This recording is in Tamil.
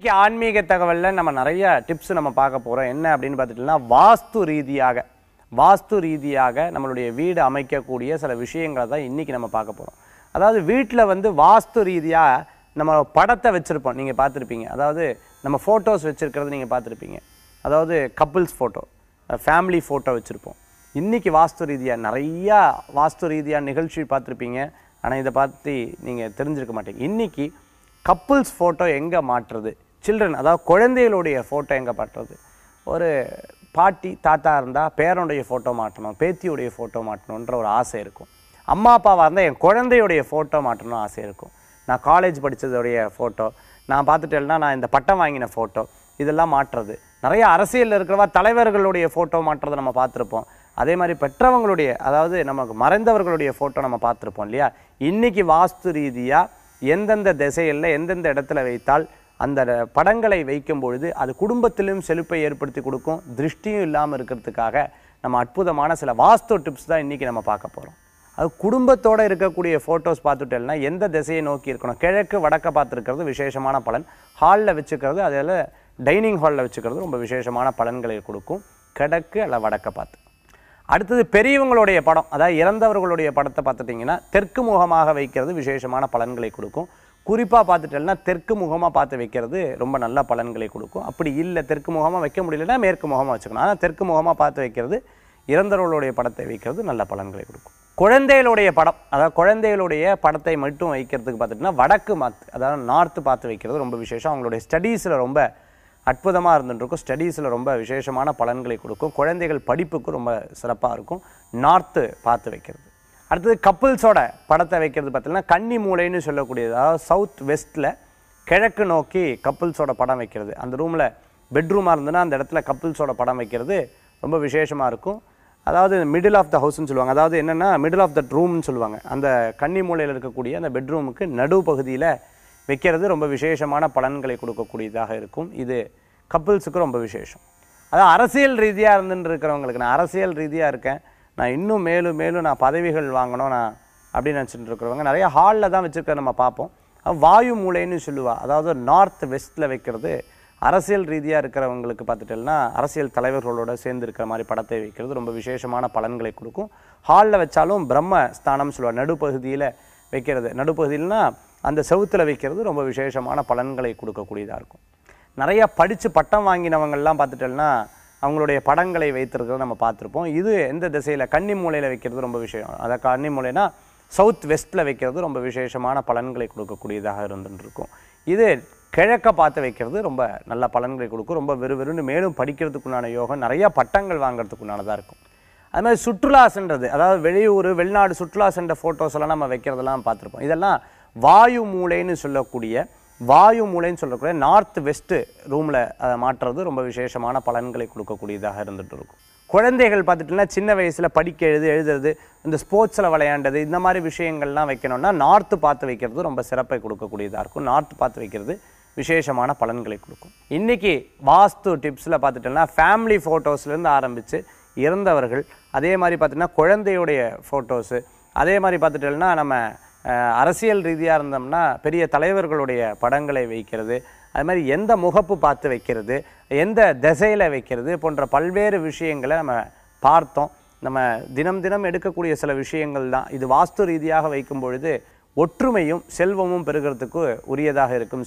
இன்றைக்கி ஆன்மீக தகவலில் நம்ம நிறைய டிப்ஸ் நம்ம பார்க்க போகிறோம் என்ன அப்படின்னு பார்த்துட்டோம்னா வாஸ்து ரீதியாக வாஸ்து ரீதியாக நம்மளுடைய வீடு அமைக்கக்கூடிய சில விஷயங்களை தான் இன்றைக்கி நம்ம பார்க்க போகிறோம் அதாவது வீட்டில் வந்து வாஸ்து ரீதியாக நம்ம படத்தை வச்சுருப்போம். நீங்கள் பார்த்துருப்பீங்க. அதாவது நம்ம ஃபோட்டோஸ் வச்சுருக்கிறது நீங்கள் பார்த்துருப்பீங்க. அதாவது கப்புள்ஸ் ஃபோட்டோ ஃபேமிலி ஃபோட்டோ வச்சுருப்போம். இன்றைக்கி வாஸ்து ரீதியாக நிறையா வாஸ்து ரீதியாக நிகழ்ச்சி பார்த்துருப்பீங்க. ஆனால் இதை பற்றி நீங்கள் தெரிஞ்சிருக்க மாட்டீங்க. இன்றைக்கி கப்புள்ஸ் ஃபோட்டோ எங்கே மாற்றுறது சில்ட்ரன் அதாவது குழந்தைகளுடைய ஃபோட்டோ எங்கே மாற்றுறது ஒரு பாட்டி தாத்தா இருந்தால் பேரனுடைய ஃபோட்டோ மாட்டணும் பேத்தியுடைய ஃபோட்டோ மாட்டணுன்ற ஒரு ஆசை இருக்கும். அம்மா அப்பாவாக இருந்தால் என் குழந்தையுடைய ஃபோட்டோ மாட்டணும்னு ஆசை இருக்கும். நான் காலேஜ் படித்ததுடைய ஃபோட்டோ நான் பார்த்துட்டேன்னா நான் இந்த பட்டம் வாங்கின ஃபோட்டோ இதெல்லாம் மாற்றுறது நிறைய அரசியலில் இருக்கிறவா தலைவர்களுடைய ஃபோட்டோ மாற்றுறதை நம்ம பார்த்துருப்போம். அதே மாதிரி பெற்றவங்களுடைய அதாவது நமக்கு மறைந்தவர்களுடைய ஃபோட்டோ நம்ம பார்த்துருப்போம் இல்லையா? இன்னைக்கு வாஸ்து ரீதியாக எந்தெந்த திசையில் எந்தெந்த இடத்துல வைத்தால் அந்த படங்களை வைக்கும் பொழுது அது குடும்பத்திலும் செழிப்பை ஏற்படுத்தி கொடுக்கும். திருஷ்டியும் இல்லாமல் இருக்கிறதுக்காக நம்ம அற்புதமான சில வாஸ்து டிப்ஸ் தான் இன்றைக்கி நம்ம பார்க்க போகிறோம் அது குடும்பத்தோட இருக்கக்கூடிய ஃபோட்டோஸ் பார்த்துட்டேன்னா எந்த திசையை நோக்கி இருக்கணும்? கிழக்கு வடக்க பார்த்துருக்கிறது விசேஷமான பலன். ஹாலில் வச்சுக்கிறது அதில் டைனிங் ஹாலில் வச்சுக்கிறது ரொம்ப விசேஷமான பலன்களை கொடுக்கும். கிழக்கு அல்ல வடக்க பார்த்து. அடுத்தது பெரியவங்களுடைய படம் அதாவது இறந்தவர்களுடைய படத்தை பார்த்துட்டிங்கன்னா தெற்கு முகமாக வைக்கிறது விசேஷமான பலன்களை கொடுக்கும். குறிப்பாக பார்த்துட்டேன்னா தெற்கு முகமாக பார்த்து வைக்கிறது ரொம்ப நல்ல பலன்களை கொடுக்கும். அப்படி இல்லை தெற்கு முகமாக வைக்க முடியலன்னா மேற்கு முகமாக வச்சுக்கணும். ஆனால் தெற்கு முகமாக பார்த்து வைக்கிறது இறந்தவர்களுடைய படத்தை வைக்கிறது நல்ல பலன்களை கொடுக்கும். குழந்தைகளுடைய படம் அதாவது குழந்தைகளுடைய படத்தை மட்டும் வைக்கிறதுக்கு பார்த்துட்டுனா வடக்கு மாத்து அதாவது நார்த்து பார்த்து வைக்கிறது ரொம்ப விசேஷம். அவங்களுடைய ஸ்டடீஸில் ரொம்ப அற்புதமாக இருந்துட்டுருக்கும். ஸ்டடீஸில் ரொம்ப விசேஷமான பலன்களை கொடுக்கும். குழந்தைகள் படிப்புக்கு ரொம்ப சிறப்பாக இருக்கும். நார்த்து பார்த்து வைக்கிறது. அடுத்தது கப்புள்ஸோட படத்தை வைக்கிறது பார்த்தீங்கன்னா கன்னி மூளைன்னு சொல்லக்கூடியது. அதாவது சவுத் வெஸ்ட்டில் கிழக்கு நோக்கி கப்புள்ஸோட படம் வைக்கிறது. அந்த ரூமில் பெட்ரூமாக இருந்ததுன்னா அந்த இடத்துல கப்புள்ஸோட படம் வைக்கிறது ரொம்ப விசேஷமாக இருக்கும். அதாவது மிடில் ஆஃப் த ஹவுஸ்னு சொல்லுவாங்க. அதாவது என்னென்னா மிடில் ஆஃப் த ரூம்னு சொல்லுவாங்க. அந்த கன்னி மூலையில் இருக்கக்கூடிய அந்த பெட்ரூமுக்கு நடு பகுதியில் வைக்கிறது ரொம்ப விசேஷமான பலன்களை கொடுக்கக்கூடியதாக இருக்கும். இது கப்புள்ஸுக்கு ரொம்ப விசேஷம். அதாவது அரசியல் ரீதியாக இருந்துன்னு இருக்கிறவங்களுக்கு நான் அரசியல் ரீதியாக இருக்கேன். நான் இன்னும் மேலும் மேலும் நான் பதவிகள் வாங்கணும் நான் அப்படின்னு நினச்சிட்டு இருக்கிறவங்க நிறைய ஹாலில் தான் வச்சுருக்க நம்ம பார்ப்போம். வாயு மூலைன்னு சொல்லுவாள் அதாவது நார்த் வெஸ்ட்டில் வைக்கிறது அரசியல் ரீதியாக இருக்கிறவங்களுக்கு பார்த்துட்டேன்னா அரசியல் தலைவர்களோட சேர்ந்து இருக்கிற மாதிரி படத்தை வைக்கிறது ரொம்ப விசேஷமான பலன்களை கொடுக்கும். ஹாலில் வச்சாலும் பிரம்ம ஸ்தானம் சொல்லுவாள் நடுப்பகுதியில் வைக்கிறது. நடுப்பகுதியில்னா அந்த செவுத்தில் வைக்கிறது ரொம்ப விசேஷமான பலன்களை கொடுக்கக்கூடியதாக இருக்கும். நிறைய படித்து பட்டம் வாங்கினவங்கள்லாம் பார்த்துட்டோம்னா அவங்களுடைய படங்களை வைத்திருக்கிறத நம்ம பார்த்துருப்போம். இது எந்த திசையில்? கன்னி மூலையில் வைக்கிறது ரொம்ப விஷயம். அதை கன்னி மூலைனா சவுத் வெஸ்ட்டில் வைக்கிறது ரொம்ப விசேஷமான பலன்களை கொடுக்கக்கூடியதாக இருந்துருக்கும். இது கிழக்க பார்த்து வைக்கிறது ரொம்ப நல்ல பலன்களை கொடுக்கும். ரொம்ப வெறுவெறுன்னு மேலும் படிக்கிறதுக்குண்டான யோகம் நிறைய பட்டங்கள் வாங்குறதுக்குண்டானதாக இருக்கும். அது மாதிரி சுற்றுலா சென்றது அதாவது வெளியூர் வெளிநாடு சுற்றுலா சென்ற ஃபோட்டோஸ் எல்லாம் நம்ம வைக்கிறதெல்லாம் பார்த்துருப்போம். இதெல்லாம் வாயு மூலைன்னு சொல்லக்கூடிய வாயு மூலைன்னு சொல்லக்கூடிய நார்த் வெஸ்ட்டு ரூமில் அதை மாற்றுறது ரொம்ப விசேஷமான பலன்களை கொடுக்கக்கூடியதாக இருந்துகிட்டு இருக்கும். குழந்தைகள் பார்த்துட்டுனா சின்ன வயசில் படிக்க எழுது எழுதுறது இந்த ஸ்போர்ட்ஸில் விளையாண்டது இந்த மாதிரி விஷயங்கள்லாம் வைக்கணும்னா நார்த்து பார்த்து வைக்கிறது ரொம்ப சிறப்பை கொடுக்கக்கூடியதாக இருக்கும். நார்த்து பார்த்து வைக்கிறது விசேஷமான பலன்களை கொடுக்கும். இன்றைக்கி வாஸ்து டிப்ஸில் பார்த்துட்டோம்னா ஃபேமிலி ஃபோட்டோஸ்லேருந்து ஆரம்பித்து இறந்தவர்கள் அதே மாதிரி பார்த்திங்கன்னா குழந்தையுடைய ஃபோட்டோஸு அதே மாதிரி பார்த்துட்டோம்னா நம்ம அரசியல் ரீதியாக இருந்தோம்னா பெரிய தலைவர்களுடைய படங்களை வைக்கிறது அது மாதிரி எந்த முகப்பு பார்த்து வைக்கிறது எந்த திசையில் வைக்கிறது போன்ற பல்வேறு விஷயங்களை நம்ம பார்த்தோம். நம்ம தினம் தினம் எடுக்கக்கூடிய சில விஷயங்கள் தான். இது வாஸ்து ரீதியாக வைக்கும் பொழுது ஒற்றுமையும் செல்வமும் பெறுகிறதுக்கு உரியதாக இருக்கும்.